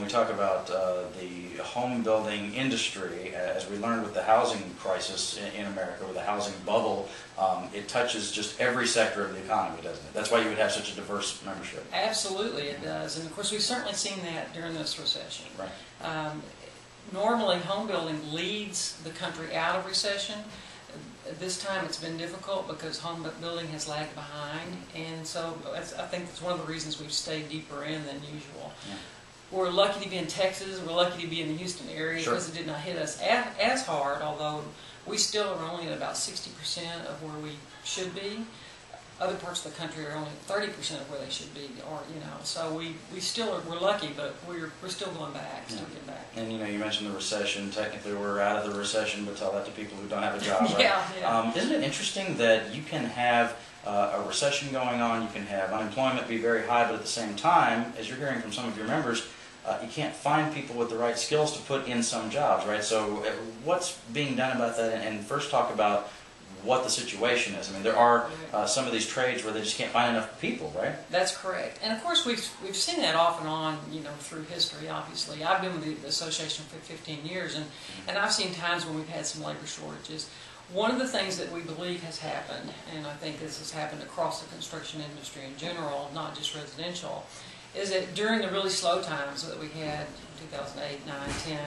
We talk about uh, the home building industry, uh, as we learned with the housing crisis in, in America, with the housing bubble, um, it touches just every sector of the economy, doesn't it? That's why you would have such a diverse membership. Absolutely, it does. And of course, we've certainly seen that during this recession. Right. Um, normally, home building leads the country out of recession. This time it's been difficult because home building has lagged behind. And so that's, I think that's one of the reasons we've stayed deeper in than usual. Yeah. We're lucky to be in Texas. We're lucky to be in the Houston area Sure. because it did not hit us as, as hard, although we still are only at about 60% of where we should be. Other parts of the country are only 30% of where they should be, or, you know, so we, we still are, we're lucky, but we're, we're still going back, still Yeah. getting back. And you know, you mentioned the recession. Technically, we're out of the recession, but tell that to people who don't have a job. Right? Yeah, yeah. Um, isn't it interesting that you can have uh, a recession going on, you can have unemployment be very high, but at the same time, as you're hearing from some of your members, uh, you can't find people with the right skills to put in some jobs, right? So, uh, what's being done about that? And, and first, talk about what the situation is. I mean, there are uh, some of these trades where they just can't find enough people, right? That's correct. And of course, we've, we've seen that off and on, you know, through history, obviously. I've been with the association for 15 years, and, and I've seen times when we've had some labor shortages. One of the things that we believe has happened, and I think this has happened across the construction industry in general, not just residential, is that during the really slow times that we had, 2008, 9, 10,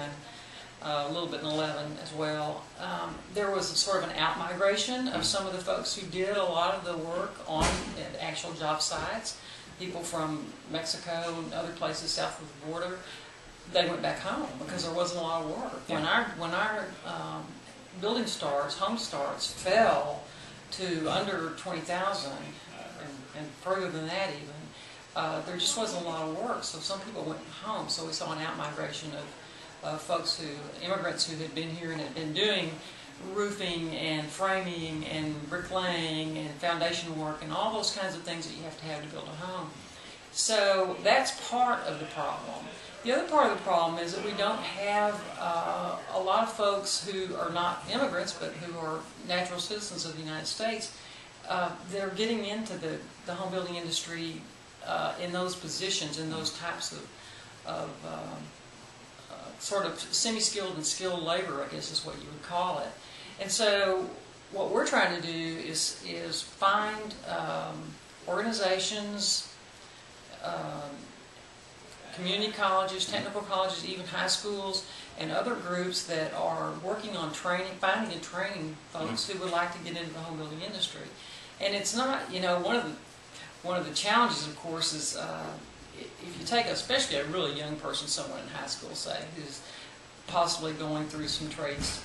uh, a little bit in 11 as well, um, there was a sort of an out-migration of some of the folks who did a lot of the work on actual job sites. People from Mexico and other places south of the border, they went back home because there wasn't a lot of work. When our, when our um, building starts, home starts, fell to under 20,000 and, and further than that even, uh, there just wasn't a lot of work. So some people went home. So we saw an out-migration of uh, folks who, immigrants who had been here and had been doing roofing and framing and bricklaying and foundation work and all those kinds of things that you have to have to build a home. So that's part of the problem. The other part of the problem is that we don't have uh, a lot of folks who are not immigrants but who are natural citizens of the United States. Uh, they're getting into the, the home building industry uh, in those positions, in those types of, of um, uh, sort of semi-skilled and skilled labor, I guess is what you would call it. And so what we're trying to do is, is find um, organizations, um, community colleges, technical colleges, even high schools, and other groups that are working on training, finding and training folks who would like to get into the home building industry. And it's not, you know, one of the one of the challenges, of course, is uh, if you take, especially a really young person, someone in high school, say, who's possibly going through some trades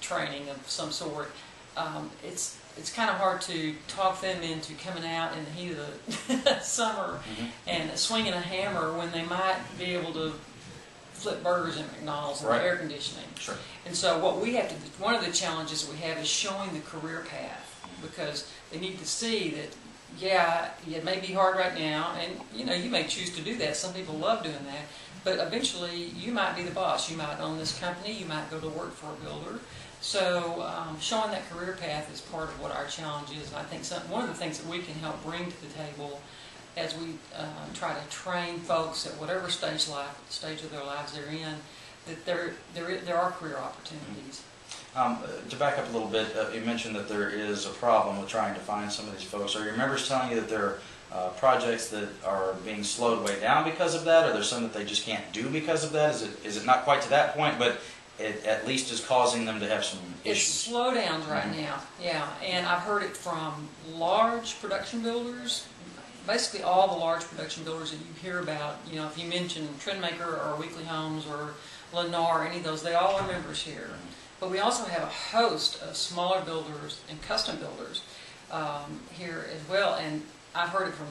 training of some sort, um, it's it's kind of hard to talk them into coming out in the heat of the summer and swinging a hammer when they might be able to flip burgers in McDonald's and Right. air conditioning. Sure. And so what we have to, one of the challenges we have is showing the career path because they need to see that, yeah, it may be hard right now, and you know you may choose to do that. Some people love doing that, but eventually you might be the boss. You might own this company. You might go to work for a builder. So um, showing that career path is part of what our challenge is. I think some, one of the things that we can help bring to the table as we uh, try to train folks at whatever stage life stage of their lives they're in, that there there there are career opportunities. Um, to back up a little bit, uh, you mentioned that there is a problem with trying to find some of these folks. Are your members telling you that there are uh, projects that are being slowed way down because of that, Are there some that they just can't do because of that? Is it is it not quite to that point, but it at least is causing them to have some It's issues? slowdowns right now, yeah, and I've heard it from large production builders, basically all the large production builders that you hear about. You know, if you mention Trendmaker or Weekley Homes or Lennar, or any of those, they all are members here. But we also have a host of smaller builders and custom builders um, here as well, and I've heard it from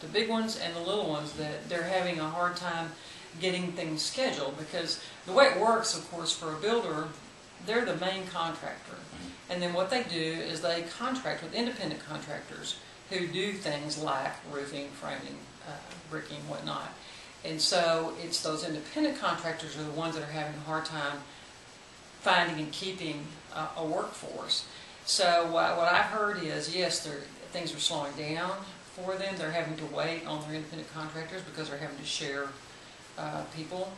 the big ones and the little ones that they're having a hard time getting things scheduled because the way it works, of course, for a builder, they're the main contractor. And then what they do is they contract with independent contractors who do things like roofing, framing, uh, bricking, whatnot. And so it's those independent contractors are the ones that are having a hard time finding and keeping a workforce. So uh, what I've heard is, yes, things are slowing down for them. They're having to wait on their independent contractors because they're having to share uh, people.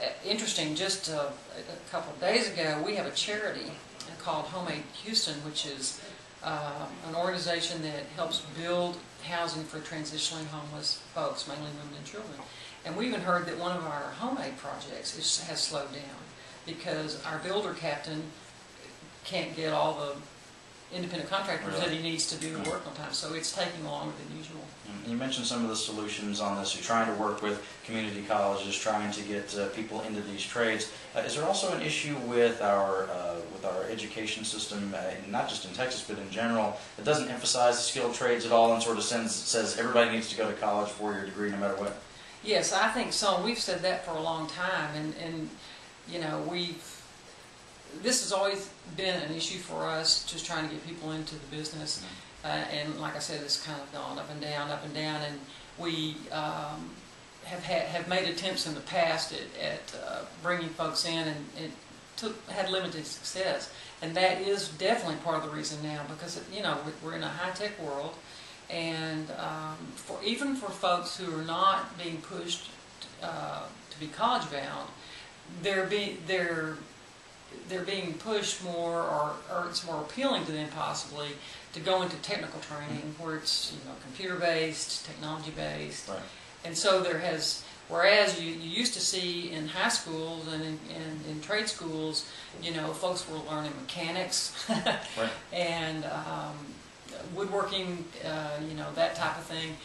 Uh, Interesting, just uh, a couple of days ago, we have a charity called HomeAid Houston, which is uh, an organization that helps build housing for transitionally homeless folks, mainly women and children. And we even heard that one of our HomeAid projects is, has slowed down because our builder captain can't get all the independent contractors that he needs to do the work on time, so it's taking longer than usual. And You mentioned some of the solutions on this. You're trying to work with community colleges, trying to get uh, people into these trades. Uh, Is there also an issue with our, uh, with our education system, uh, not just in Texas, but in general, that doesn't emphasize the skilled trades at all and sort of sends, says everybody needs to go to college for your degree no matter what? Yes, I think so. We've said that for a long time, and, and, you know, we've, this has always been an issue for us, just trying to get people into the business. Uh, and like I said, it's kind of gone up and down, up and down, and we, um, have had, have made attempts in the past at, at, uh, bringing folks in and it took, had limited success. And that is definitely part of the reason now, because, you know, we- we're in a high-tech world, and um, for, even for folks who are not being pushed uh, to be college bound, they're being they're they're being pushed more, or, or it's more appealing to them possibly to go into technical training where it's you know computer based, technology based, Right. and so there has. Whereas you, you used to see in high schools and in, and in trade schools, you know, folks were learning mechanics Right. and um, woodworking, uh, you know, that type of thing.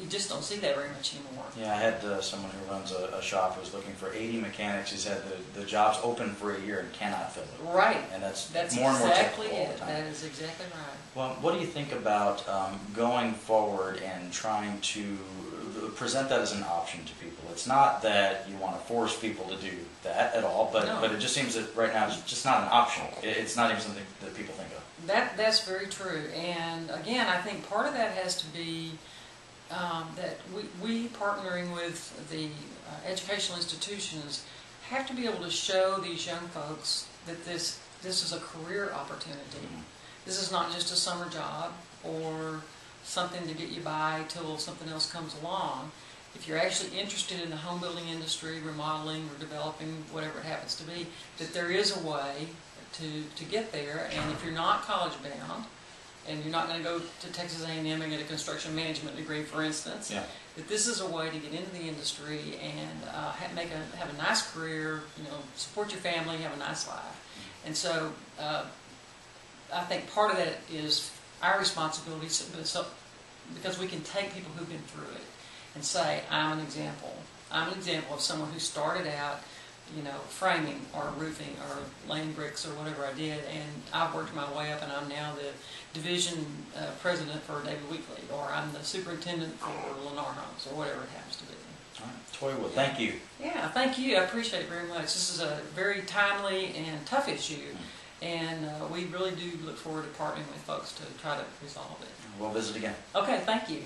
You just don't see that very much anymore. Yeah, I had uh, someone who runs a, a shop who's looking for 80 mechanics. He's had the, the jobs open for a year and cannot fill it. Right. And that's, That's more and more exactly all the it. That is exactly right. Well, what do you think about um, going forward and trying to present that as an option to people? It's not that you want to force people to do that at all, but, No. but it just seems that right now it's just not an option. It's not even something that people think of. That that's very true. And again, I think part of that has to be um, that we, we partnering with the uh, educational institutions have to be able to show these young folks that this this is a career opportunity. This is not just a summer job or something to get you by till something else comes along. If you're actually interested in the home building industry, remodeling or developing, whatever it happens to be, that there is a way to, to get there. And if you're not college bound, and you're not going to go to Texas A&M and get a construction management degree, for instance, Yeah. that this is a way to get into the industry and uh, ha- make a have a nice career, you know, support your family, have a nice life. And so, uh, I think part of that is our responsibility, so, so, because we can take people who've been through it and say, I'm an example. I'm an example of someone who started out, you know, framing or roofing or laying bricks or whatever I did, and I've worked my way up, and I'm now the division uh, president for David Weekley, or I'm the superintendent for Lennar Homes, or whatever it happens to be. All right. Toy Wood, thank you. Yeah, thank you. I appreciate it very much. This is a very timely and tough issue, and uh, we really do look forward to partnering with folks to try to resolve it. We'll visit again. Okay, thank you.